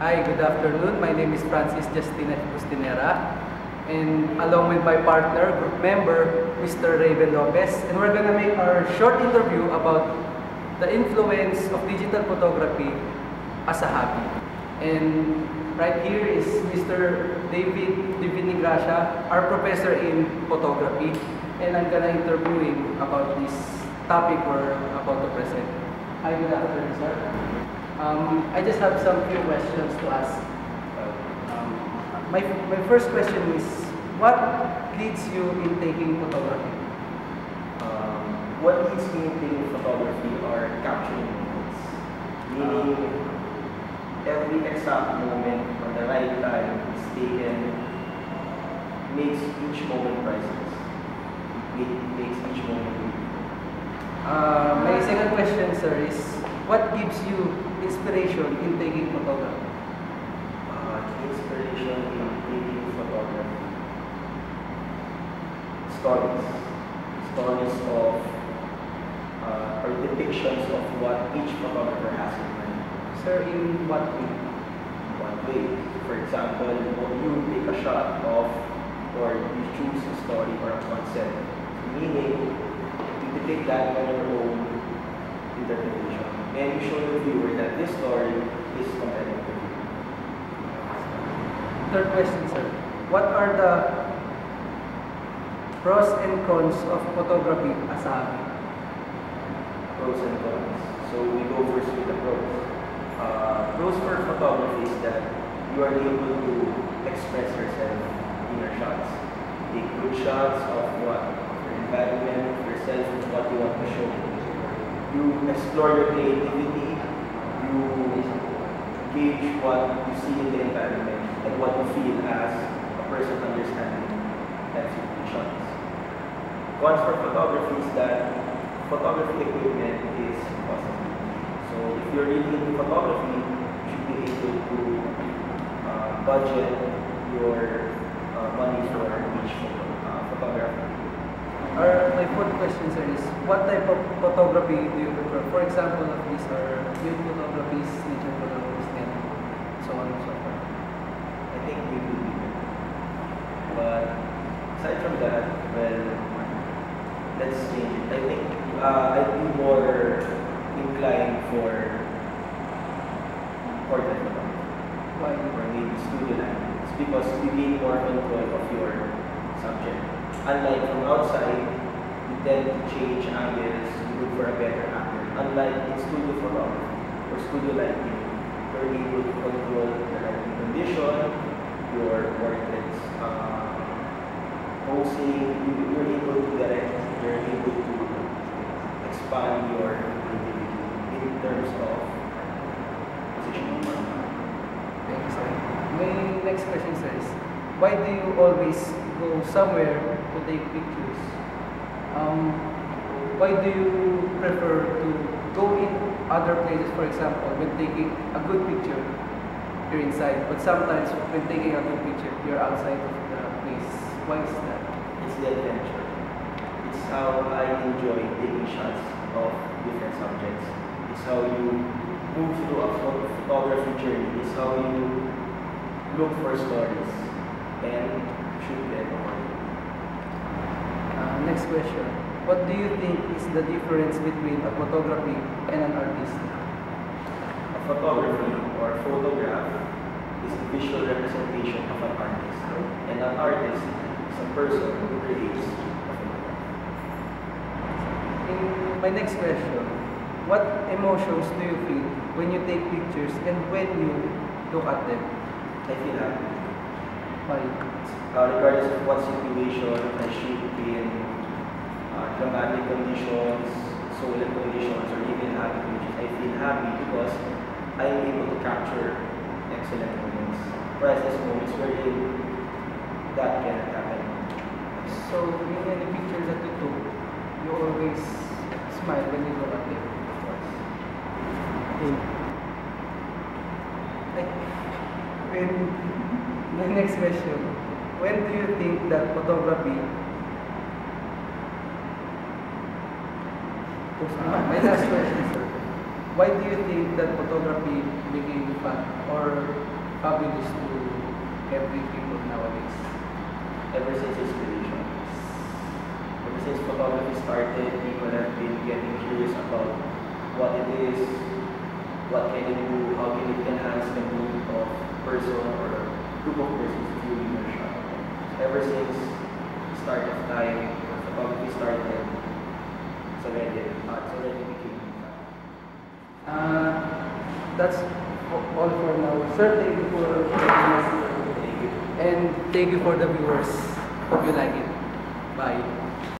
Hi, good afternoon. My name is Francis Justina Bustinera. And along with my partner, group member, Mr. Raven Lopez. And we're gonna make our short interview about the influence of digital photography as a hobby. And right here is Mr. David Divini Gracia, our professor in photography. And I'm gonna interview him about this topic we're about to present. Hi, good afternoon, sir. Um, I just have some few questions to ask. Um, my, my first question is, what leads you in taking photography? Um, what leads me in taking photography are capturing moments. Meaning, every exact moment or the right time is taken makes each moment priceless. It makes each moment beautiful. Uh, my second question, sir, is what gives you inspiration in taking photography? Uh, inspiration in taking photography. Stories. Stories of uh, or depictions of what each photographer has in mind. Sir, in what way? one way. For example, you take a shot of or you choose a story or a concept, meaning you depict that on your own interpretation. And you show the viewer that this story is compelling to you. Third question, sir. What are the pros and cons of photography as a hobby? Pros and cons. So we go first with the pros. Uh, pros for photography is that you are able to express yourself in your shots. Take good shots of what your environment, yourself, what you want to show. You explore your creativity. You gauge what you see in the environment and what you feel as a person understanding that shots. Cons for photography is that photography equipment is costly. So if you're really into photography, you should be able to uh, budget your uh, money for each uh, photographer. My fourth question, sir, is what type of photography do you prefer? For example, of these are nude photographies, nature photographies, and so on and so forth. I think we will be good. But aside from that, well, let's change it. I think uh, I'd be more inclined for portrait photography. Why? or maybe studio lighting. It's because you gain more control of your subject. Unlike from outside, tend to change angles, you look for a better angle. Unlike in studio photography or studio lighting, you're able to control the lighting condition, your portraits, uh, posing, you- you're able to direct, you're able to expand your creativity in terms of positioning. Thank you, sir. My next question, is why do you always go somewhere to take pictures? Um, why do you prefer to go in other places, for example, when taking a good picture, you're inside, but sometimes when taking a good picture, you're outside of the place. Why is that? It's the adventure. It's how I enjoy taking shots of different subjects. It's how you move through a pho- photography journey. It's how you look for stories and shoot them. Uh, next question. What do you think is the difference between a photography and an artist? A photography or a photograph is the visual representation of an artist. And an artist is a person who creates. In my next question, what emotions do you feel when you take pictures and when you look at them? I feel happy. Why? uh, regardless of what situation I shoot in uh, dramatic conditions, solemn conditions, or even happy conditions, I feel happy because I am able to capture excellent moments, priceless moments wherein that cannot happen. So, in any pictures that you took, you always smile when you look at them. Of course. Like, when, my next question, when do you think that photography My last question, sir. why do you think that photography became fun or fabulous to every people nowadays? Ever since inspiration. Ever since photography started, people have been getting curious about what it is, what can it do, how can it enhance the mood of person or group of persons viewing your shot. Ever since start of time, when photography started, it's already, uh, it's already became. Uh, that's all for now. Sir, thank you for. Thank. And thank you for the viewers. Hope you like it. Bye.